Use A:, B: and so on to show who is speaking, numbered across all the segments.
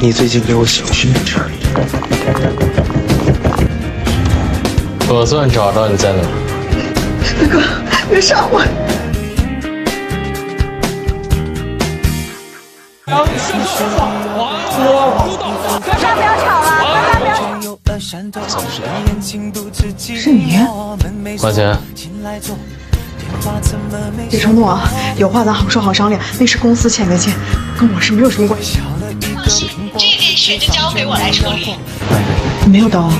A: 你最近给我小心点儿。
B: 我算找到你在哪。
C: 大哥，别杀我！
D: 大家不要吵了，大家不要吵。
C: 是你？
B: 花钱。
C: 别冲动啊，有话咱好说好商量。那是公司欠的钱，跟我是没有什么关系。
E: 放心，这件事就交给我来处理。
C: 没有刀啊？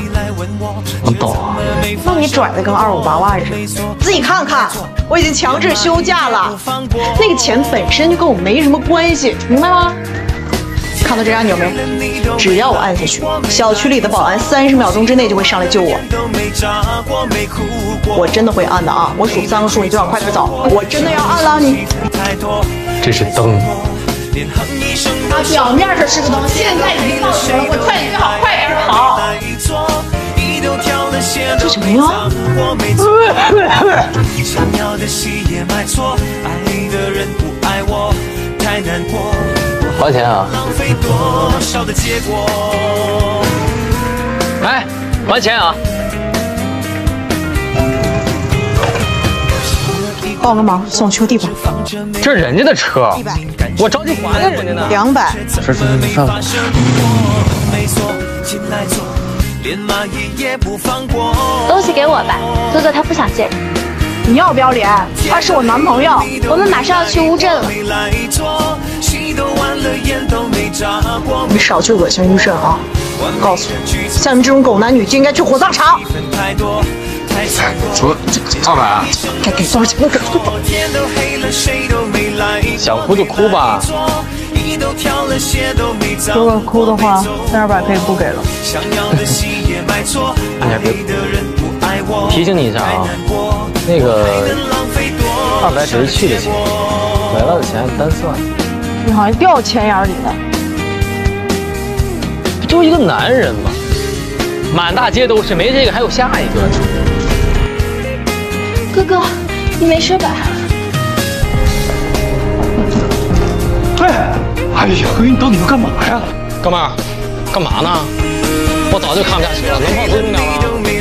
B: 我刀啊？
C: 那你拽的跟二五八万似的。自己看看，我已经强制休假了。那个钱本身就跟我没什么关系，明白吗？看到这按钮没？只要我按下去，小区里的保安三十秒钟之内就会上来救我。我真的会按的啊！我数三个数，你最好快点走。我真的要按了你。
B: 这是灯。
D: 啊，表面上是个灯，现
B: 还钱啊！哎，还钱啊！
C: 帮我个忙，送我去个地方。
B: 这是人家的车，我着急还给人家呢。
C: 两百。
A: 这这这上来。
F: 东西给我吧，哥哥他不想见人。
C: 你要不要脸？他是我男朋友。
F: 我们马上要去乌镇了。
C: 你少去恶心乌镇啊！告诉你，像你们这种狗男女就应该去火葬场。
A: 说二百，
C: 该给多少钱。
B: 想哭就哭吧。
C: 如果哭的话，那二百可以不给了。
B: 哎呀，别哭。提醒你一下啊，那个二百只是去的钱，回来的钱单算。
C: 你好像掉钱眼里了。
B: 不就一个男人吗？满大街都是，没这个还有下一个。
F: 哥哥，你没事吧？
A: 哎，哎呀，哥，你到底要干嘛呀？
B: 干嘛？干嘛呢？我早就看不下去了，能放松点吗？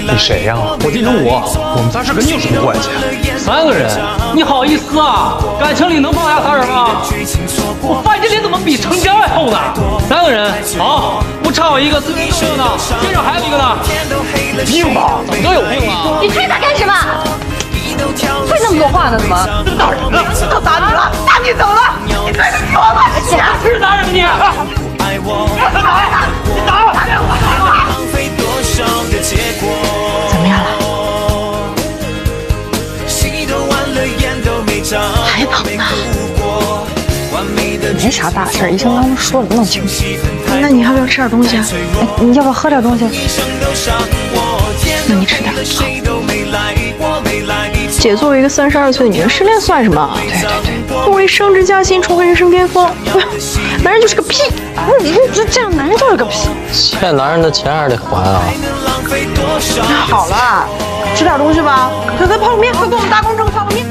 A: 你谁呀？我金城武，我们仨是跟你有什么关系？
B: 三个人，
G: 你好意思啊？感情里能放下仨人吗？我发现这脸怎么比城墙还厚呢？
B: 三个人，
G: 好，不差我一个，四个人都有呢，边上还有一个呢。
B: 病吧？怎么都有病啊？
F: 你推他干什么？
C: 废那么多话呢？怎么？打人了？都打你了？打你怎么了？你在这说吧？
G: 假是男人你！
C: 还疼呢？没啥大事，医生刚刚说了，弄清楚。那你要不要吃点东西？哎，你要不要喝点东西？那你吃点。姐作为一个三十二岁的女人，失恋算什么？对对对，我为升职加薪，重回人生巅峰。男人就是个屁！这这样男人就是个屁！
B: 欠男人的钱还是得还啊！
C: 好了，吃点东西吧。快快泡个面，快给我们大工程泡个面。